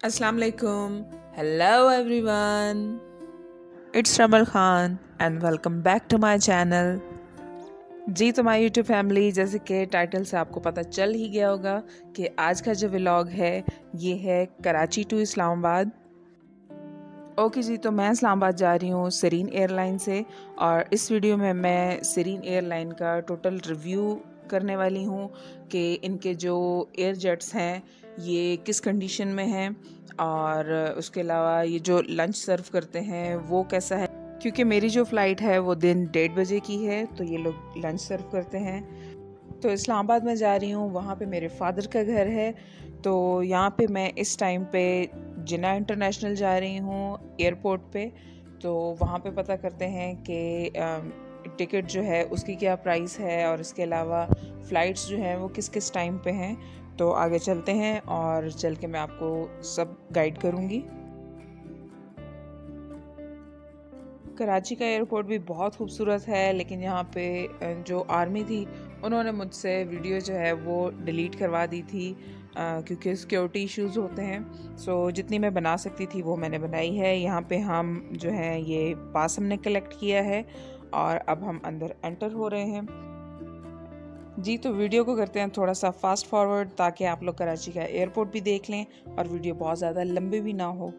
Assalamu alaikum. Hello everyone. It's Ramal Khan and welcome back to my channel. जी तो my YouTube family जैसे कि title से आपको पता चल ही गया होगा कि आज का जो व्लॉग है ये है कराची टू इस्लामाबाद ओके जी तो मैं इस्लामाबाद जा रही हूँ सरीन एयरलाइन से और इस वीडियो में मैं सरीन एयरलाइन का टोटल रिव्यू करने वाली हूँ कि इनके जो एयर जेट्स हैं, ये किस कंडीशन में हैं और उसके अलावा ये जो लंच सर्व करते हैं, वो कैसा है? क्योंकि मेरी जो फ़्लाइट है, वो दिन डेढ़ बजे की है तो ये लोग लंच सर्व करते हैं। तो इस्लामाबाद में जा रही हूँ, वहाँ पे मेरे फादर का घर है तो यहाँ पे मैं इस टाइम पे जिना इंटरनेशनल जा रही हूँ एयरपोर्ट पे तो वहाँ पे पता करते हैं कि टिकट जो है उसकी क्या प्राइस है और इसके अलावा फ़्लाइट्स जो हैं वो किस किस टाइम पे हैं तो आगे चलते हैं और चल के मैं आपको सब गाइड करूँगी। कराची का एयरपोर्ट भी बहुत खूबसूरत है, लेकिन यहाँ पे जो आर्मी थी, उन्होंने मुझसे वीडियो जो है वो डिलीट करवा दी थी क्योंकि सिक्योरिटी इश्यूज़ होते हैं। सो so, जितनी मैं बना सकती थी वो मैंने बनाई है। यहाँ पे हम जो है ये पास हमने कलेक्ट किया है और अब हम अंदर एंटर हो रहे हैं। जी तो वीडियो को करते हैं थोड़ा सा फास्ट फॉरवर्ड ताकि आप लोग कराची का एयरपोर्ट भी देख लें और वीडियो बहुत ज़्यादा लंबी भी ना हो।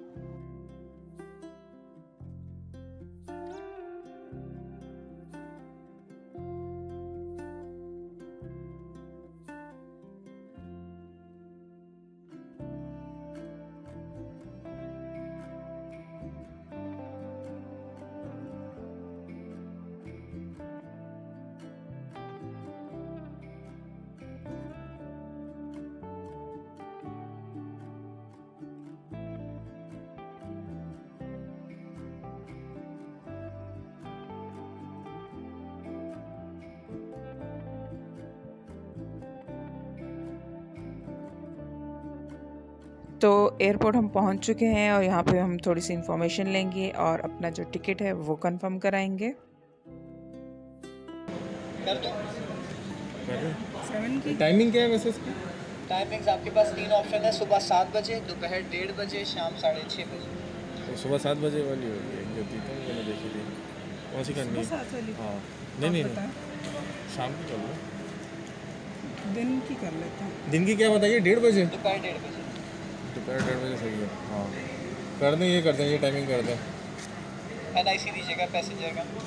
तो एयरपोर्ट हम पहुँच चुके हैं और यहाँ पे हम थोड़ी सी इन्फॉर्मेशन लेंगे और अपना जो टिकट है वो कंफर्म कराएँगे। टाइमिंग क्या है वैसे इसकी? टाइमिंग्स आपके पास तीन ऑप्शन है सुबह सात बजे दोपहर डेढ़ बजे शाम साढ़े छः बजे। तो सुबह सात बजे वाली होगी एक जो थी तो मैंने देखी थी। कौन सी करनी है? हाँ। नहीं नहीं शाम की कर लो दिन की कर लेते हैं। दिन की क्या बताइए? डेढ़ बजे? दोपहर डेढ़ बजे। दोपहर डेढ़ बजे सही है। हाँ। कर दें ये कर दें। ये टाइमिंग कर दें एन आई सी दीजिएगा पैसेंजर का हूँ।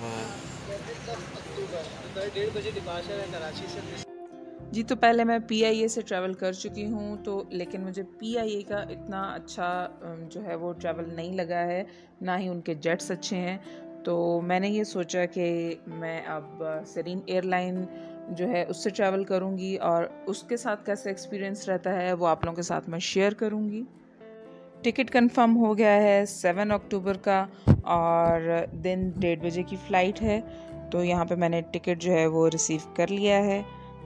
हाँ है जी तो पहले मैं पी आई ए से ट्रैवल कर चुकी हूँ तो लेकिन मुझे पी आई ए का इतना अच्छा जो है वो ट्रैवल नहीं लगा है ना ही उनके जेट्स अच्छे हैं। तो मैंने ये सोचा कि मैं अब सरीन एयरलाइन जो है उससे ट्रैवल करूँगी और उसके साथ कैसा एक्सपीरियंस रहता है वो आप लोगों के साथ मैं शेयर करूँगी। टिकट कंफर्म हो गया है सेवन अक्टूबर का और दिन डेढ़ बजे की फ़्लाइट है तो यहाँ पे मैंने टिकट जो है वो रिसीव कर लिया है।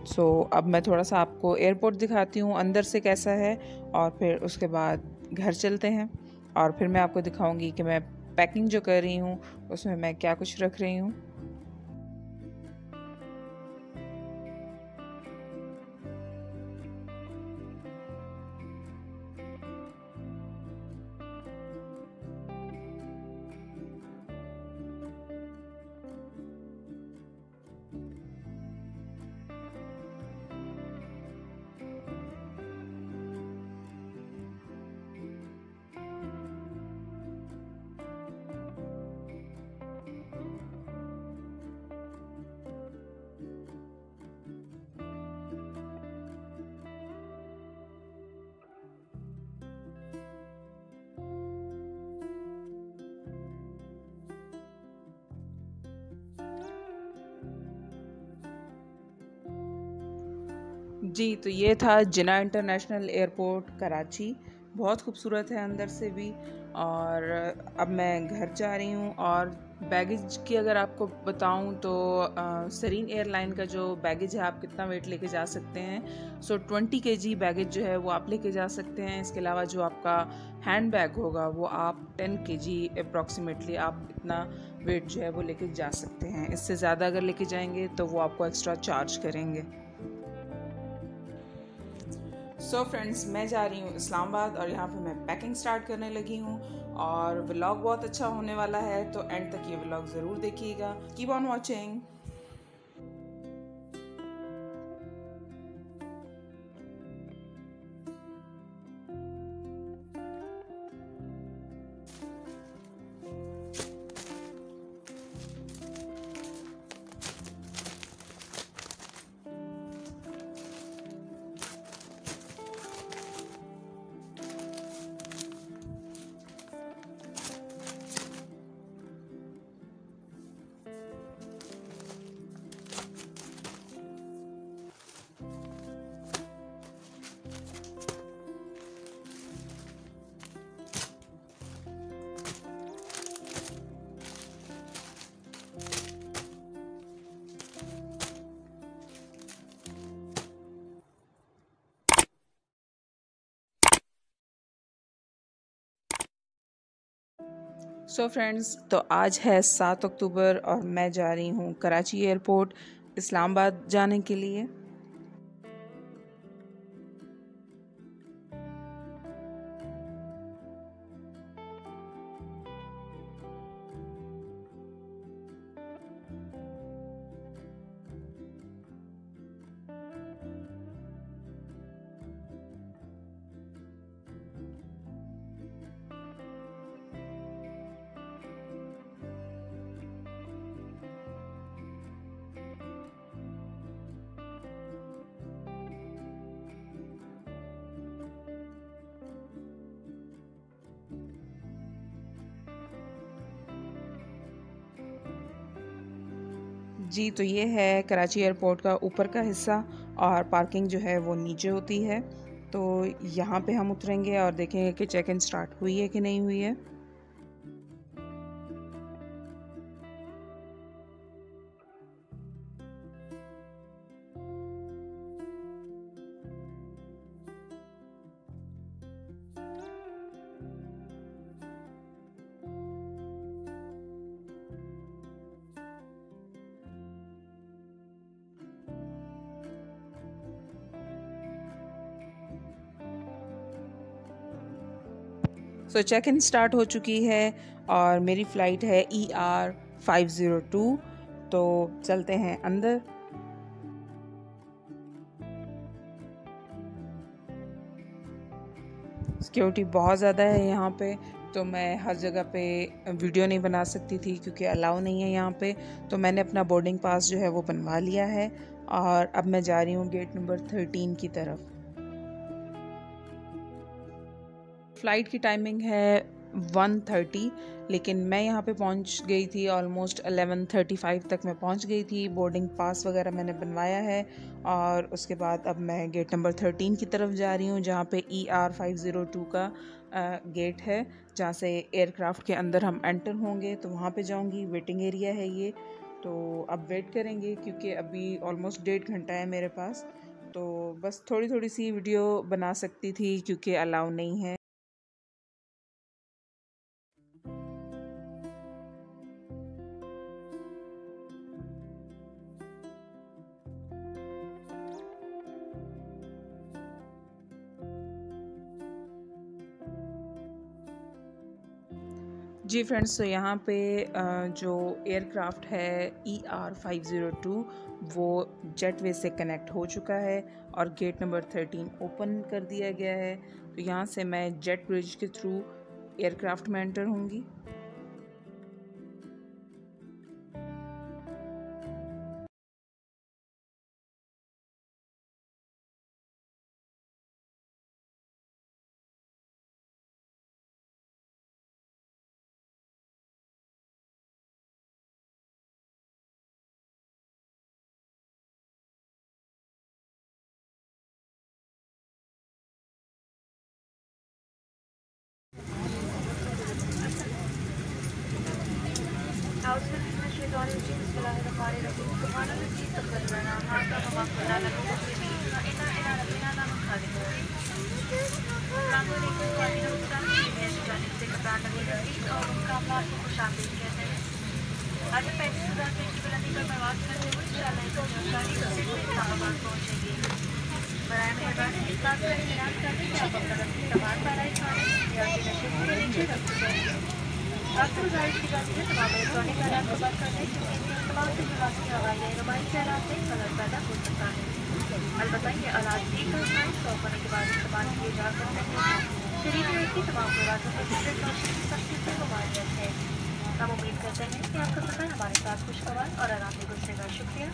सो so, अब मैं थोड़ा सा आपको एयरपोर्ट दिखाती हूँ अंदर से कैसा है और फिर उसके बाद घर चलते हैं और फिर मैं आपको दिखाऊँगी कि मैं पैकिंग जो कर रही हूँ उसमें मैं क्या कुछ रख रही हूँ? जी तो ये था जिना इंटरनेशनल एयरपोर्ट कराची। बहुत खूबसूरत है अंदर से भी और अब मैं घर जा रही हूँ और बैगेज की अगर आपको बताऊँ तो आ, सरीन एयरलाइन का जो बैगेज है आप कितना वेट लेके जा सकते हैं। सो ट्वेंटी के जी बैगेज जो है वो आप लेके जा सकते हैं। इसके अलावा जो आपका हैंड बैग होगा वो आप टेन के जी अप्रॉक्सीमेटली आप इतना वेट जो है वो लेके जा सकते हैं। इससे ज़्यादा अगर लेके जाएँगे तो वो आपको एक्स्ट्रा चार्ज करेंगे। सो so फ्रेंड्स मैं जा रही हूँ इस्लामाबाद और यहाँ पे मैं पैकिंग स्टार्ट करने लगी हूँ और व्लॉग बहुत अच्छा होने वाला है तो एंड तक ये व्लॉग ज़रूर देखिएगा। Keep on watching so so friends तो आज है सात अक्टूबर और मैं जा रही हूँ कराची एयरपोर्ट, इस्लामाबाद जाने के लिए। तो ये है कराची एयरपोर्ट का ऊपर का हिस्सा और पार्किंग जो है वो नीचे होती है। तो यहाँ पे हम उतरेंगे और देखेंगे कि चेक इन स्टार्ट हुई है कि नहीं हुई है। सो चेक इन स्टार्ट हो चुकी है और मेरी फ़्लाइट है E R five zero two तो चलते हैं अंदर। सिक्योरिटी बहुत ज़्यादा है यहाँ पे तो मैं हर जगह पे वीडियो नहीं बना सकती थी क्योंकि अलाउ नहीं है यहाँ पे। तो मैंने अपना बोर्डिंग पास जो है वो बनवा लिया है और अब मैं जा रही हूँ गेट नंबर थर्टीन की तरफ़। फ़्लाइट की टाइमिंग है वन थर्टी लेकिन मैं यहाँ पे पहुँच गई थी ऑलमोस्ट अलेवन थर्टी फाइव तक मैं पहुँच गई थी। बोर्डिंग पास वगैरह मैंने बनवाया है और उसके बाद अब मैं गेट नंबर थर्टीन की तरफ़ जा रही हूँ, जहाँ पे E R five zero two का गेट है, जहाँ से एयरक्राफ्ट के अंदर हम एंटर होंगे। तो वहाँ पे जाऊँगी वेटिंग एरिया है ये। तो अब वेट करेंगे क्योंकि अभी ऑलमोस्ट डेढ़ घंटा है मेरे पास। तो बस थोड़ी थोड़ी सी वीडियो बना सकती थी क्योंकि अलाउ नहीं है। जी फ्रेंड्स तो यहाँ पे जो एयरक्राफ्ट है E R five zero two वो जेट वे से कनेक्ट हो चुका है और गेट नंबर थर्टीन ओपन कर दिया गया है। तो यहाँ से मैं जेट ब्रिज के थ्रू एयरक्राफ्ट में एंटर होंगी। गुजारिश की जाती है में में में हम उम्मीद करते हैं कि आपका सफ़र हमारे साथ खुशगवार और आराम से गुजरेगा। शुक्रिया।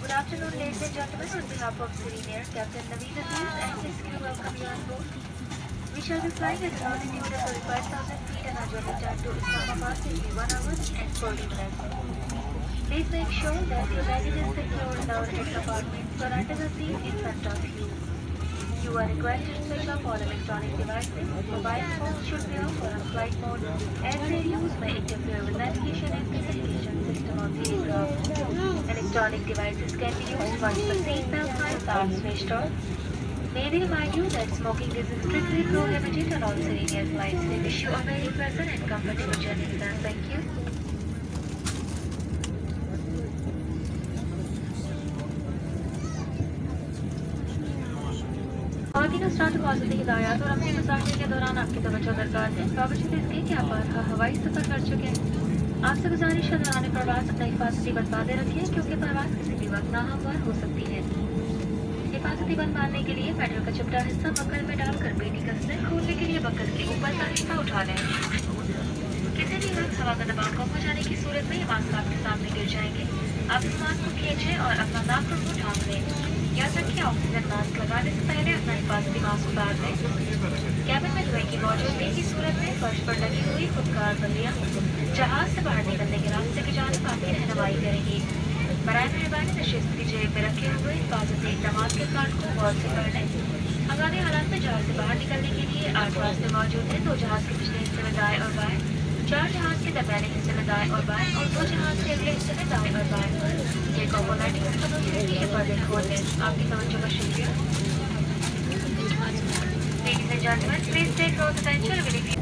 Good afternoon, ladies and gentlemen. On behalf of Serene Air, Captain Naveed Aziz and his crew welcome you on. We shall be flying at an altitude of 35,000 feet and our journey time to Islamabad will be 1 hour and 40 minutes. Please make sure that your baggage is secure in our head compartment or under the seat in front of you. You are required to switch off all electronic devices. Mobile phones should be off or on flight mode, as their use may interfere with navigation and communication system of the aircraft. Electronic devices can be used once the seatbelt lights are switched off. May we remind you that smoking is strictly prohibited on all Serenian flights. We wish you a very pleasant and comfortable journey, sir. Thank you. खातिन स्टार्ट वाजद हिदायत और अपनी गुजारने के दौरान आपकी तवज्जो दरकार है बावजूद इसके कि आप बारहा हवाई सफ़र कर चुके हैं आपसे गुजारिश है दौरान प्रवास अपना हिफाजती बांधे रखिए क्योंकि प्रवास किसी भी वक्त नाहमवार हो सकती है बंद बांधने के लिए पेट्रोल का चिपटा हिस्सा बकल में डालकर पेटी कसने खोलने के लिए बकल के ऊपर का हिस्सा उठा लें। किसी भी वक्त हवा का दबाव कम हो जाने की सूरत में ये मास्क आपके सामने गिर जाएँगे। आप इस मास्क को खींचें और अपना नाक मुँह ढांक लें। याद रखिए ऑक्सीजन मास्क लगाने से पहले अपना हिफाजती मास्क उतार दें। कैबिन में धुएँ की मौजूदगी की सूरत में फर्श पर लगी हुई खुदकार बंदियाँ। जहाज़ से बाहर निकलने के रास्ते की जानब आपकी रहनुमाई करेंगी। बरए मेहरबानी की जेब में रखे हुए हिफाजती इकदाम के कार्ड को गौर से पढ़ लें हंगामी हालात में जहाज़ से बाहर निकलने के लिए आठ रास्ते मौजूद हैं। दो जहाज़ के पिछले हिस्से में दाएँ और बाएँ चार जहाज़ के दरमियाने हिस्से में दाएँ और बाएँ और दो जहाज़ के अगले हिस्से में दाएँ और बाएँ। ये ये पर्दे खोल लें आपकी तवज्जो का शुक्रिया। Ladies and gentlemen, please take note attention.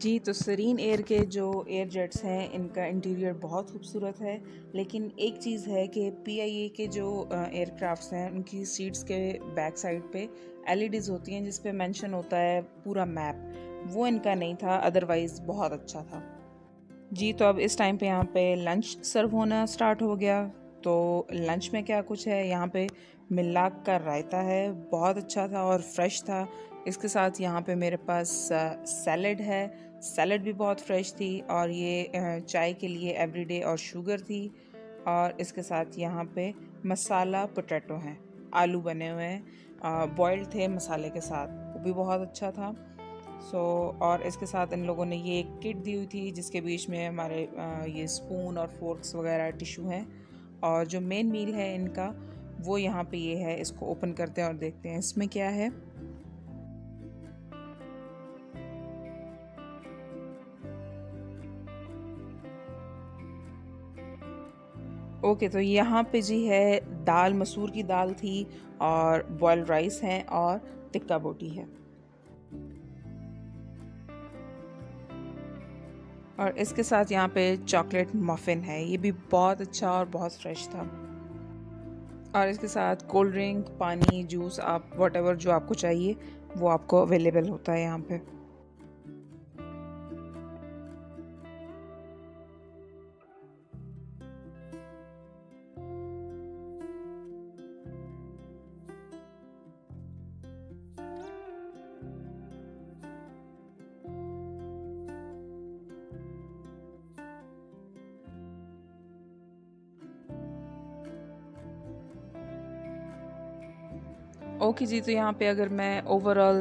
जी तो सरीन एयर के जो एयर जेट्स हैं, इनका इंटीरियर बहुत खूबसूरत है। लेकिन एक चीज़ है कि पीआईए के जो एयरक्राफ्ट्स हैं, उनकी सीट्स के बैक साइड पे एलईडीज़ होती हैं जिस पे मेंशन होता है पूरा मैप वो इनका नहीं था अदरवाइज़ बहुत अच्छा था। जी तो अब इस टाइम पे यहाँ पे लंच सर्व होना स्टार्ट हो गया। तो लंच में क्या कुछ है? यहाँ पे मिलाक का रायता है, बहुत अच्छा था और फ्रेश था। इसके साथ यहाँ पे मेरे पास सैलड है। सैलड भी बहुत फ्रेश थी और ये चाय के लिए एवरीडे और शुगर थी और इसके साथ यहाँ पे मसाला पोटैटो हैं आलू बने हुए हैं बॉयल्ड थे मसाले के साथ वो भी बहुत अच्छा था। सो so, और इसके साथ इन लोगों ने ये एक किट दी हुई थी जिसके बीच में हमारे ये स्पून और फोर्क्स वगैरह टिशू हैं और जो मेन मील है इनका वो यहाँ पे ये है इसको ओपन करते हैं और देखते हैं इसमें क्या है। ओके तो यहाँ पे जी है दाल, मसूर की दाल थी और बॉयल्ड राइस है और टिक्का बोटी है। और इसके साथ यहाँ पे चॉकलेट मफ़िन है। ये भी बहुत अच्छा और बहुत फ्रेश था। और इसके साथ कोल्ड ड्रिंक पानी जूस आप वट जो आपको चाहिए, वो आपको अवेलेबल होता है यहाँ पे। जी तो यहाँ पे अगर मैं ओवरऑल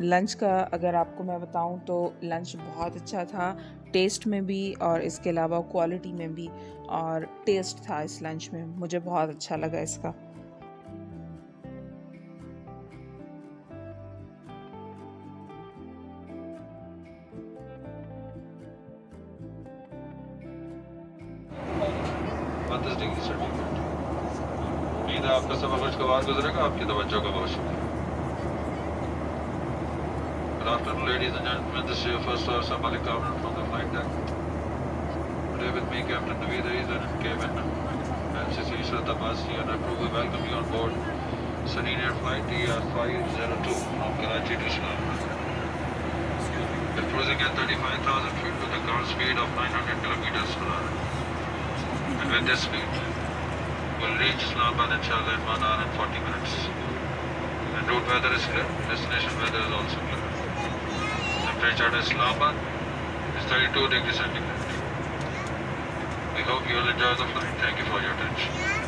लंच का अगर आपको मैं बताऊँ तो लंच बहुत अच्छा था टेस्ट में भी और इसके अलावा क्वालिटी में भी और टेस्ट था इस लंच में। मुझे बहुत अच्छा लगा इसका। उम्मीद है आपका सफ़र खुशगवार गुजरेगा आपकी तवज्जो का बहुत शुक्रिया Good afternoon, ladies and gentlemen. This is your first officer Malik Kamran from the flight deck. Today with me, Captain Naveed Aizan and Kevin MCC Shraddha Abbasi and our crew. We welcome you on board Sunny Air Flight DR502 from Karachi to Islamabad. We're cruising at 35,000 feet with a ground speed of 900 kilometers per hour. And with this speed, will reach Islamabad inshallah in 1 hour and 40 minutes. And route weather is clear, destination weather is also clear. Temperature at Islamabad is 32 degrees centigrade. We hope you will enjoy the flight. Thank you for your attention.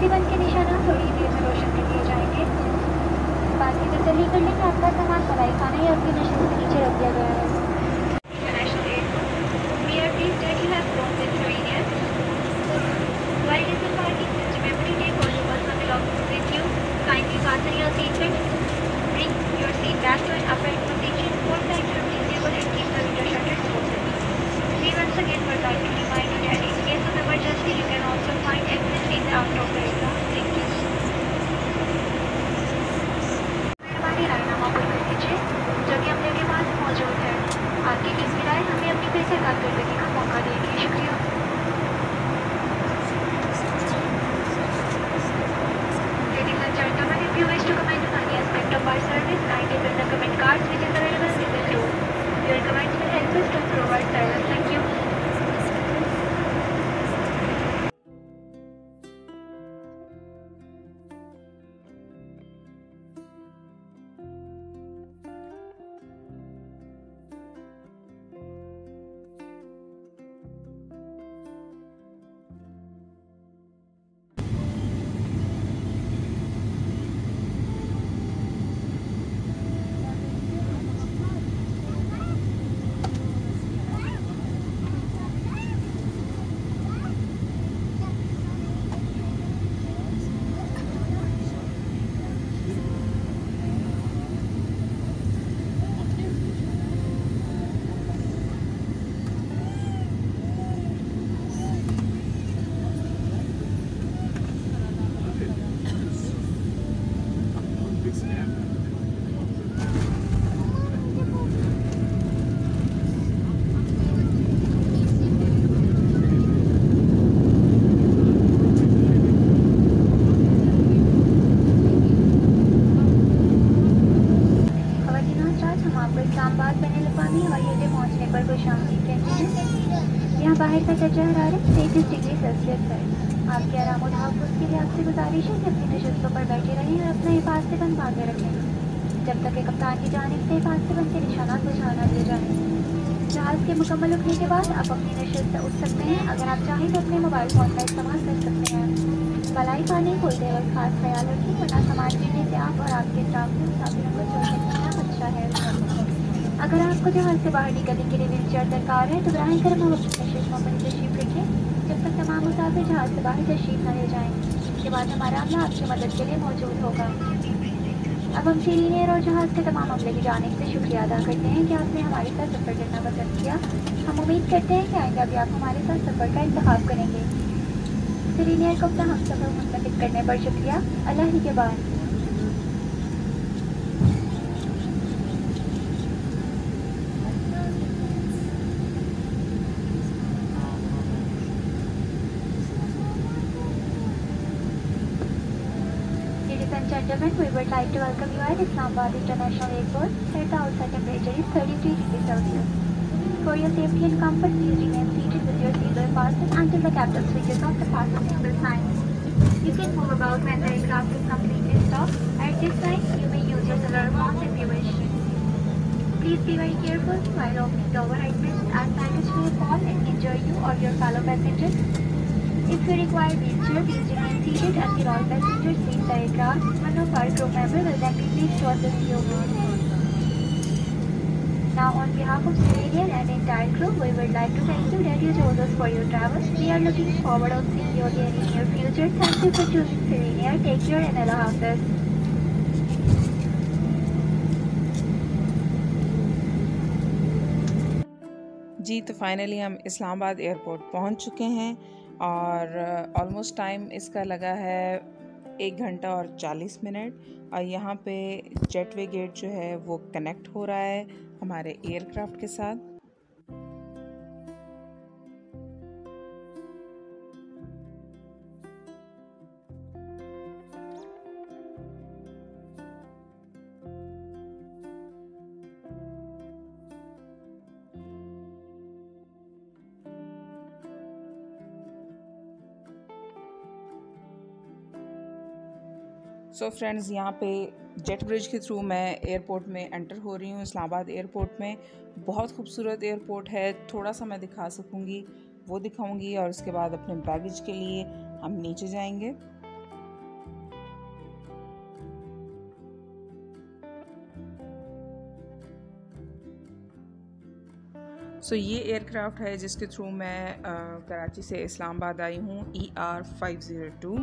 बन के निशाना थोड़ी देर में रोशन कर दिए जाएँगे। बात की तसली करने का आपका सामान मलाई खाना या आपके नशे से नीचे रख दिया गया है। तैंतीस डिग्री सेल्सियस है आपके आराम तहफ़ के लिए आपसे गुजारिश है कि अपनी नशस्तों पर बैठे रहें और अपना बंद बांधे रखें। जब तक कि कप्तान की जानब से हिफाजत बंद के निशानात बुझा न दिए जाएँ। जहाज़ के मुकम्मल उठने के बाद आप अपनी नशस्त उठ सकते हैं, अगर आप चाहें तो अपने मोबाइल फ़ोन का इस्तेमाल कर सकते हैं। भलाई पानी खोलते वक्त खास ख्याल रखें, वरना सामान गिरने से आप और आपके स्टाफ के मुसाफिरों को है। अगर आपको जहाज़ से बाहर निकलने के लिए व्हील चेयर दरकार है तो बरह कर हम अपनी तशरीफ़ रखें जब तक तमाम मुसाफिर जहाज़ से बाहर तशरीफ़ न ले जाएँ। उसके बाद हमारा अमला आपकी मदद के लिए मौजूद होगा। अब हम सीरीनियर और जहाज़ के तमाम अमले की जानब से शुक्रिया अदा करते हैं कि आपने हमारे साथ सफ़र करना पसंद किया। हम उम्मीद करते हैं कि आइंदा भी आप हमारे साथ सफ़र का इंतखब करेंगे। सीरीनियर को अपना हम सफ़र मुंतखब करने पर शुक्रिया। अल्लाह के बाद। At Islamabad International Airport. The outside temperature is 33 degrees Celsius. For your safety and comfort, please remain seated with your seatbelt fastened until the captain switches off the fasten sign. You can move about when the aircraft is completely stopped. At this time, you may use your cellular phones if you wish. Please be very careful while opening the overhead bins as baggage may fall and injure you or your fellow passengers. If you require wheelchair, please remain seated until all passengers leave the aircraft. One of our crew members will then be pleased to assist you. Now, on behalf of Civilian and entire crew, we would like to thank you that you chose us for your travels. We are looking forward to seeing you again in your future. Thank you for choosing Civilian. Take care and Allah Hafiz. जी तो finally हम Islamabad airport पहुँच चुके हैं और almost time इसका लगा है एक घंटा और चालीस मिनट। और यहाँ पे जेटवे गेट जो है वो कनेक्ट हो रहा है हमारे एयरक्राफ्ट के साथ। सो फ्रेंड्स यहाँ पे जेट ब्रिज के थ्रू मैं एयरपोर्ट में एंटर हो रही हूँ इस्लामाबाद एयरपोर्ट में। बहुत खूबसूरत एयरपोर्ट है थोड़ा सा मैं दिखा सकूँगी वो दिखाऊँगी और उसके बाद अपने बैगेज के लिए हम नीचे जाएँगे। सो so, ये एयरक्राफ्ट है जिसके थ्रू मैं आ, कराची से इस्लामाबाद आई हूँ E R five zero two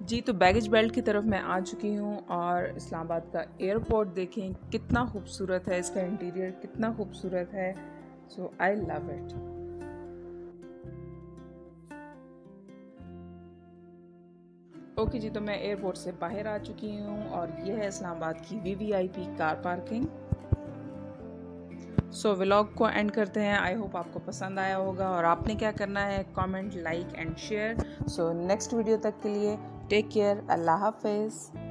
जी तो बैगेज बेल्ट की तरफ़ मैं आ चुकी हूँ और इस्लामाबाद का एयरपोर्ट देखें कितना खूबसूरत है इसका इंटीरियर कितना खूबसूरत है। So I love it okay जी तो मैं एयरपोर्ट से बाहर आ चुकी हूँ और ये है इस्लामाबाद की VVIP car parking so so, vlog को एंड करते हैं। आई होप आपको पसंद आया होगा और आपने क्या करना है? Comment like and share so next video तक के लिए टेक केयर अल्लाह हाफिज़